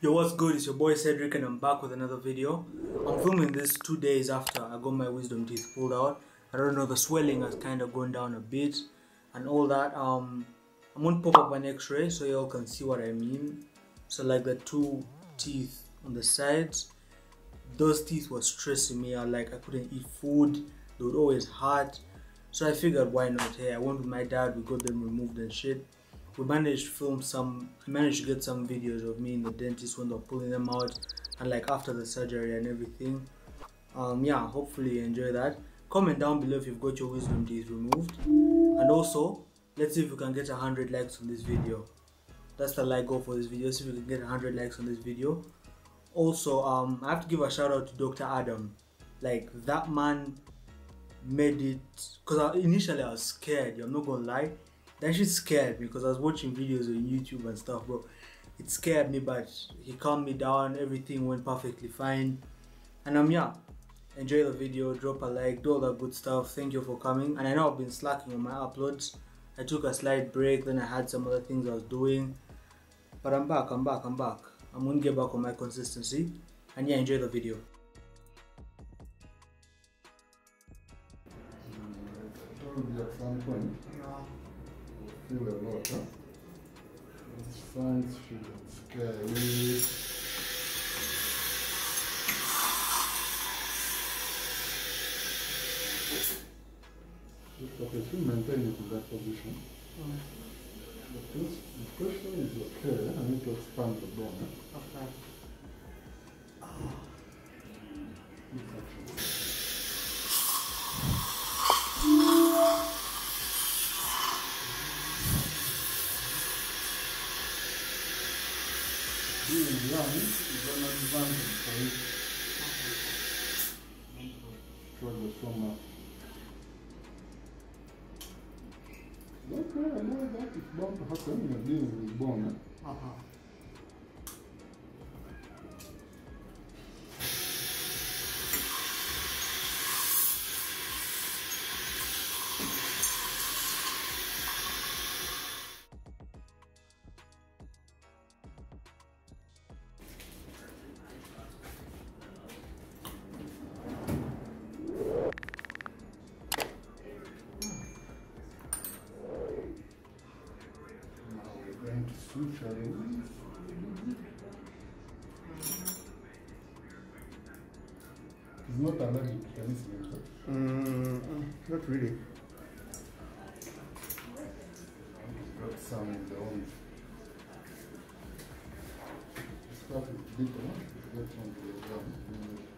Yo, what's good? It's your boy Cedric, and I'm back with another video. I'm filming this two days after I got my wisdom teeth pulled out. I don't know, the swelling has kind of gone down a bit and all that. Um, I'm gonna pop up an X-ray so y'all can see what I mean. So like the two teeth on the sides, those teeth were stressing me out. Like I couldn't eat food; they would always hurt. So I figured, why not? Hey, I went with my dad. We got them removed and shit we managed to film some I managed to get some videos of me in the dentist when they're pulling them out and like after the surgery and everything. Um yeah hopefully you enjoy that. Comment down below if you've got your wisdom teeth removed. And also let's see if we can get 100 likes on this video. That's the like goal for this video see if we can get 100 likes on this video. Also um i have to give a shout out to dr adam. Like that man made it because initially i was scared i'm not gonna lie that shit scared me because I was watching videos on YouTube and stuff, bro. It scared me, but he calmed me down. Everything went perfectly fine. And um, yeah, enjoy the video, drop a like, do all that good stuff. Thank you for coming. And I know I've been slacking on my uploads. I took a slight break, then I had some other things I was doing. But I'm back, I'm back, I'm back. I'm gonna get back on my consistency. And yeah, enjoy the video. at some feel a lot, huh? These signs shouldn't scare. Okay, still maintain it in that position. Mm. The, first, the pressure is okay. I need to expand the bone. Okay. Okay, I know that it's to happen you're dealing with bone. Eh? Uh-huh. To suture. It's not allergic? Mm, not really. got some the orange. Start with get on the.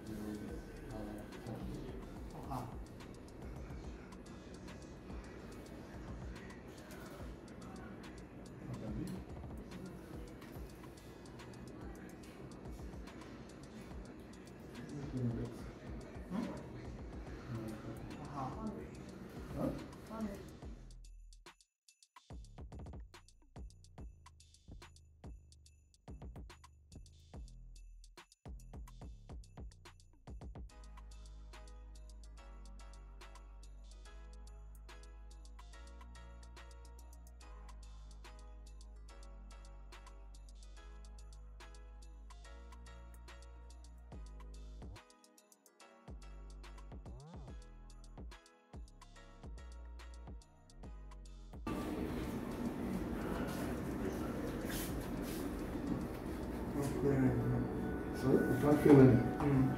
So you can't feel any. Mm.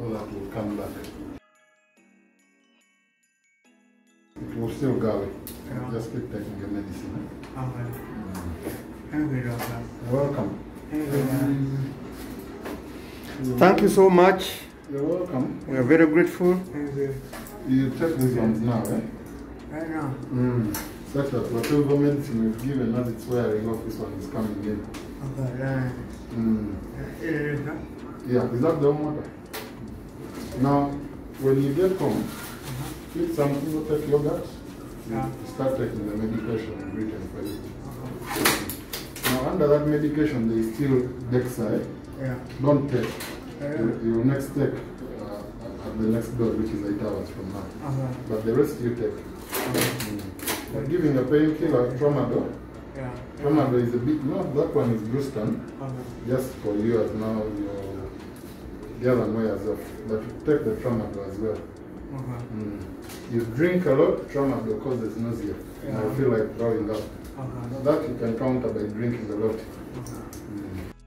All that will come back. It will still go away. Yeah. Just keep taking the medicine. Okay. Thank you, doctor. Welcome. Thank you. Thank you so much. You're welcome. We are very grateful. Thank you. You take these ones now, eh? Right now. Mm. Such that whatever medicine you've given as it's wearing off, this one is coming in. Mm. Huh? Yeah, is that the water? Now, when you get home, eat something, you take yogurt, Yeah. start taking the medication written for you. Now, under that medication, there is still Dexa. Yeah. Don't take. Yeah. You, you next take uh, at the next dose, which is 8 hours from now. Okay. But the rest you take. Mm. We're giving a painkiller, tramadol. Yeah. Tramadol is a bit, no, that one is Brustan, Okay. just for you as now your, the other one wears off. But take the Tramadol as well. Okay. Mm. You drink a lot, Tramadol causes nausea. And I feel like throwing up. Okay. That you can counter by drinking a lot. Okay. Mm.